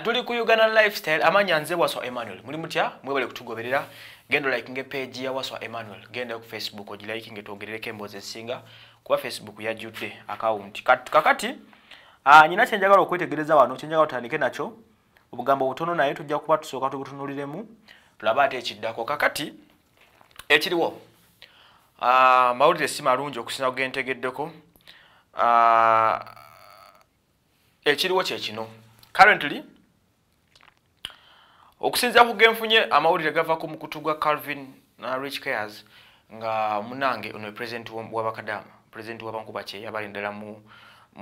tuli ku uganda lifestyle amanya nze waswa emmanuel. Muli mutya? Mwebale kutugoberera. Genda likinga page ya waswa emmanuel. Genda ku facebook ogilikinga etwogerereko emboozi ezisinga kuba facebook yajjudde account. Kakati uh, nyina kyenjagala okwetegereza wano kyenjagala tutandike nakyo obugambo butono naye tujja kuba tusooka tubutunuliremu tulabe ate ekiddako. Kakati ekiriwo uh, mawulire si malungi okusinza kugentegeddeko uh, ekiriwo kyekino currently okusinzira ku genfunye amawulire gava ku mukutu gwa calvin uh, rich cares nga munange ono president wabakadama president wabankuba kye yabali ndala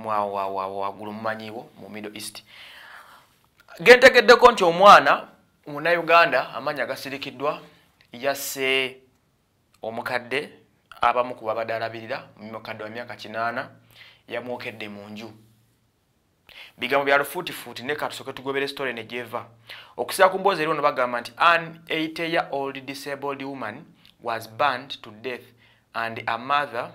waggulu mumanyiwo mu middle east. Gentegeddeko nti omwana munauganda amanya gasirikiddwa yasse omukadde abamu ku babadde alabirira mukadde wa myaka kinaana yamwokedde mu nju bigambo bya futi ne katusoke tugobere story ne gyeva. Okusira ku mboozi eriwo bagamba nti an 80 year old disabled woman was burned to death and a mother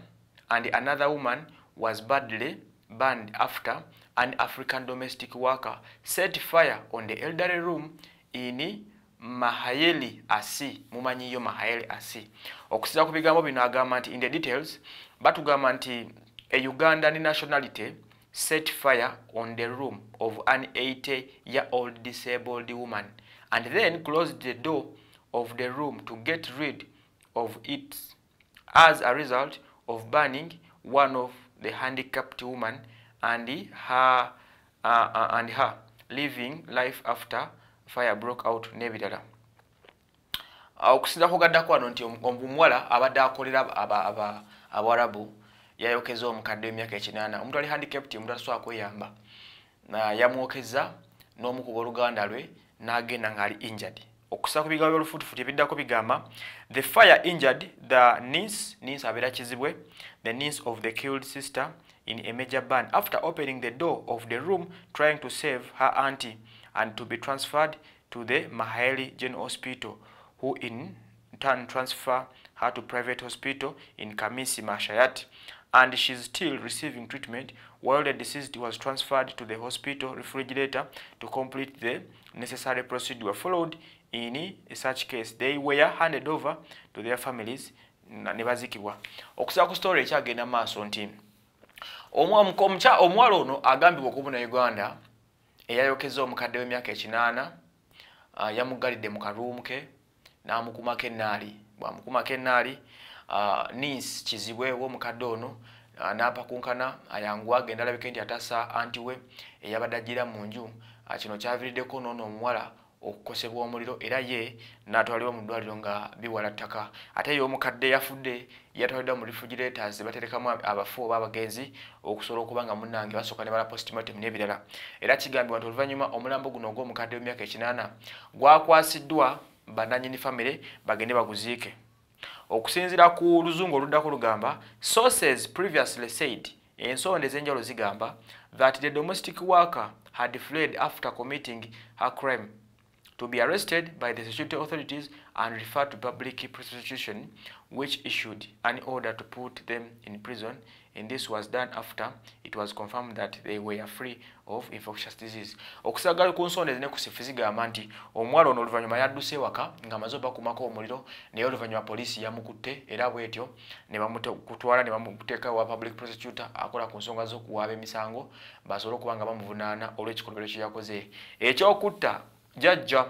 and another woman was badly burned after an african domestic worker set fire on the elderly room in mahayeli asi mumanyiyo mahayeli asi. Okusira ku bigambo bino agamba in the details batugamba nti a ugandan nationality set fire on the room of an 80 year old disabled woman and then closed the door of the room to get rid of it. As a result of burning one of the handicapped woman and her uh, uh, and her living life after fire broke out n'ebirala okusinza kugaddako wano nti omuwala abadde akolera abawarabu yayokeza omukadde w'emyaka ekinaana omuntu ali handicapped omuntu asobola kweyamba. Yamwokeza n'omu ku booluganda lwe n'agenda ng'ali injured. Okusa ku bigambo byolufutufuti ebiddako bigamba the fire injured the niece niece abeera kizibwe the niece of the killed sister in a major burn. After opening the door of the room trying to save her auntie and to be transferred to the Mahaeli General Hospital who in turn transfer her to private hospital in Kamisi Mashayat and she's still receiving treatment while the deceased was transferred to the hospital refrigerator to complete the necessary procedure followed in such case. They were handed over to their families ne bazikibwa. Okusaba ku story ekyagenda maaso nti omuwala ono agambibwa okubuna uganda eyayokeza omukadde w'emyaka ekinaana uh, yamugalidde mu karuumu ke n'amukumako ennaali bwamukumako ennaali uh, nis kizibwe w'omukadde ono uh, n'apakunkana ayangu agenda alabike nti atasa anti we eyabadde agira mu nju. Uh, kino kyaviiriddeko noono omuwala okukosebwa omuliro era ye n'atwalibwa mu ddwaliro nga biwala ttaka. Ate ye omukadde yafudde yatwaliddwa mu refrigerators baterekamu abafu oba abagenzi okusobola okuba nga munnange basooka ne bala postmortem n'ebirala. Era kigambibwa nti oluvannyuma omulambo guno ogw'omukadde w'emyaka ekinaana gwakwasiddwa bananyini famire bagende baguziike okusinziira ku luzungu oluddako lugamba sources previously said ensonda ez'enjawulo zigamba that the domestic worker had fled after committing her crime to be arrested by the security authorities and referred to public prosecution which issued an order to put them in prison. And this was done after it was confirmed that they were free of infectious disease. Okusagala ku nsonda ezine ku sifu zigamba nti omuwala ono oluvannyuma yadduse ewaka ng'amaze obakumako omuliro naye oluvannyuma poliisi yamukutte era bwetyo ne bamutwala ne bamuteeka wa public prosecutor akola ku nsonga z'okuwaaba emisango basobole okuba nga bamuvunaana olw'ekikolobero kye yakoze. Ekyokutta jajja.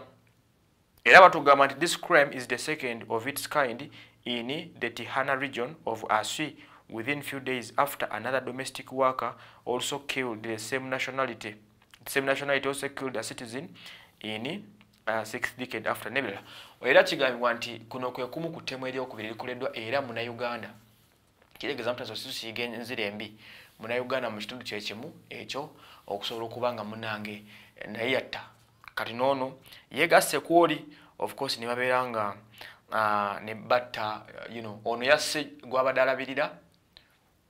Era batugamba nti this crime is the second of its kind in the tihana region of aswi. Within few days after another domestic worker also killed the same nationality. The same nationality also killed a citizen in uh, sixth decade after nebirala era kigambibwa nti kuno kwe kumu ku ttemu eryokubiri likoleddwa era munauganda kiregeeza mutaso situsiiga enzira embi. Munauganda mu kitundu kyekimu ekyo okusobola okuba nga munange naye yatta kati noono yegasse kwoli of course ne babeera nga uh, ne batta you know, ono yasse gwabadde alabirira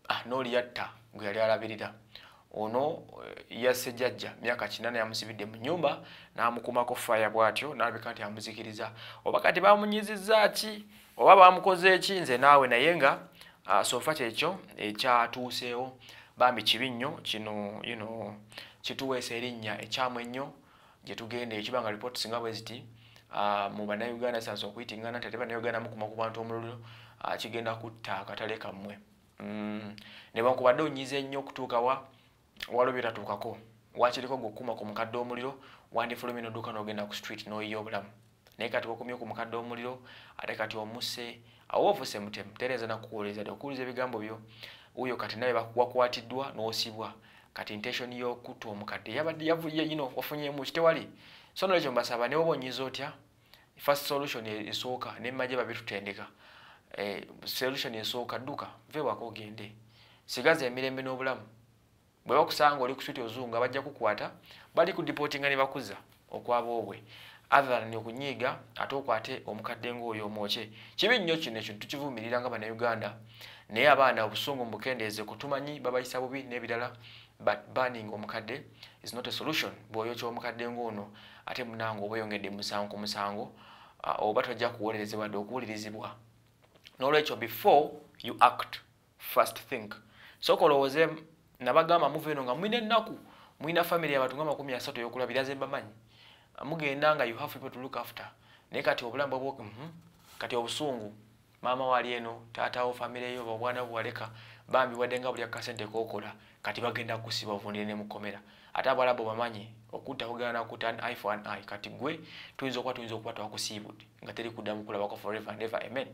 ah, n'oli yatta gwe yali alabirira. Ono uh, yasse jjajja myaka kinana yamusibidde mu nyumba n'amukumako faya bw'atyo n'alabika nti amuzikiriza. Oba kati bamunyizizza ki? Oba bamukoze eki nze naawe naye nga uh, sofa kyekyo ekyatuuseewo bambi kibi nnyo kino you know, kituweesa erinnya ekyamu ennyo gyetugenda ekiba nga report singa bwe ziti uh, mu bannayuganda sansa okuyitingana tate bannayuganda mukuma ku bantu omululu uh, kigenda kutta akatale kammwe. Mm. nebankubadde onyiza ennyo okutuukawa waliwo byetatuukako wakiriko gweokuma ku mukadde omuliro wandifulumye nodduka nogenda ku street noyiya obulamu. Naye kati wakumye ku mukadde omuliro ate kati omusse awo ofuse mutemu tereeza nakukuwuliriza dde okuwuliza ebigambo byo. Wuyo kati naye wakwatiddwa n'osibwa kati intention y'okutta omukadde yabadde yino wafunyemu kitewali so nolwekyo mbasaba ne oba onyiza otya? First solution esooka nemmaje babitutendeka eh, solution esooka dduka vewako ogende. Sigaza emirembe n'obulamu. Bwe bakusanga oli kuswiti ozunga bajja kukwata bali kudipotinga ne bakuza okwaba obwe. Other than okunyiiga ate okwate omukadde ngaoyo omwokye kibi nnyo kino ekyo tukivumirira nga bannayuganda. Naye abaana obusungu mukendeeze kutumanyi babayisa bubi n'ebirala but banning omukadde is not a solution. Bw'oyokya omukadde ngaono ate munange oba oyongedde musango ku musango uh, oba tojja kuwolerezebwa dde okuwulirizibwa. N'olwekyo before you act first think. Soka olowooze nabagamba muva eno nga mulina ennaku mulina famiry yabantu nga makumi asatu eyokulabiraze mbamanyi. Mugenda nga you have people to look after. Naye kati obulamu bwabwo mm -hmm. kati obusungu maama wali eno taatawo famire eyo obwana bwaleka bambi wadde nga buli akasente kokola kati bagenda kusiba ovundire ne mukomera. Ate abalabu bamanyi okutta kugana nakuta an eye for an eye kati gwe tuyinza okuba tuyinza okuba twakusiibudde nga teri kuddamu kulabako forever and ever amen.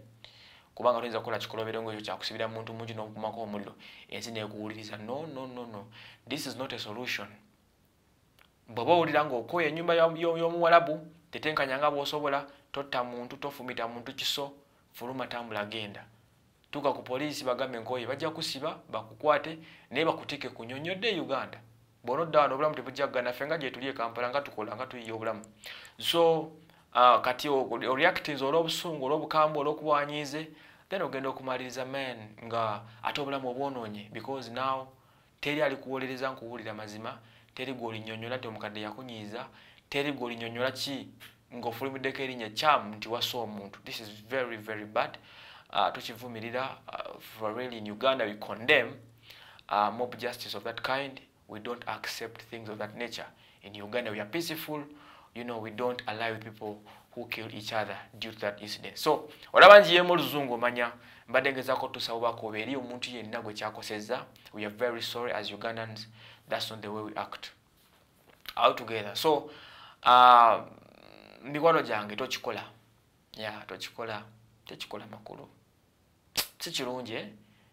Kubanga tuyinza kukola kikolobero ngaekyo kyakusibira muntu mungi nokumako omuliro ensi nekuwuliriza no no no no. This is not a solution. Bw'oba owulira ngaokoya ennyumba y'omuwalabu tetenkanya nga bw'osobola totta muntu tofumita muntu kiso fuluma tambula genda tuuka ku poliisi bagambe nkoye bajja kusiba bakukwate naye bakutiike ku nyonyodde e uganda bona odda wano obulamu tebujja kugana ffe nga gyetuli e kampala nga tukola nga tuyiya obulamu. So uh, kati oreactins olw'obusungu olw'obukambwe olw'okubwanyiize then ogenda okumaliriza man nga ate obulamu obwonoonye because now teri ali kuwolereza nkuwulira mazima teri gwolinyonyola nti omukadde yakunyiiza teri gwolinyonyola ki ng'ofulumiddeko erinnya kyamu nti wasa omuntu. This is very very bad uh, tukivumirira uh, for really in uganda we condemn uh, mob justice of that kind. We don't accept things of that nature. In uganda we are peaceful. You know we don't allow people who kill each other due to that incident. So olaba njiyemu oluzungu omanya mbadde ngezako tusabubako ko eri omuntu yenna gwe kyakosezza. We are very sorry as ugandans. That's not the way we act. All together. So uh, mikwano gyange tokikola. Ya tokikola tekikola makulu si kirungi eh?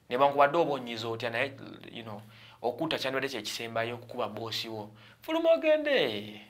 nebankubadde oba onyiza otya naye you know okutta kyandibadde kyekisembayo okukuba boosiwo fuluma ogende